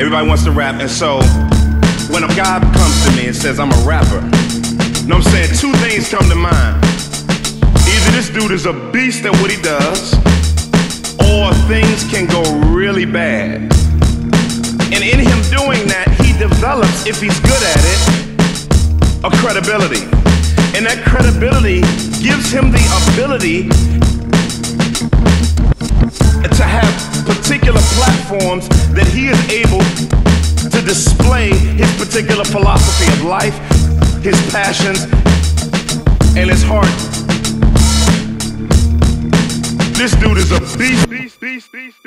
everybody wants to rap, and so when a guy comes to me and says I'm a rapper, you know what I'm saying? Two things come to mind. Either this dude is a beast at what he does, or things can go really bad. And in him doing that, he develops, if he's good at it, a credibility. And that credibility gives him the ability platforms that he is able to display his particular philosophy of life, his passions, and his heart. This dude is a beast, beast, beast, beast.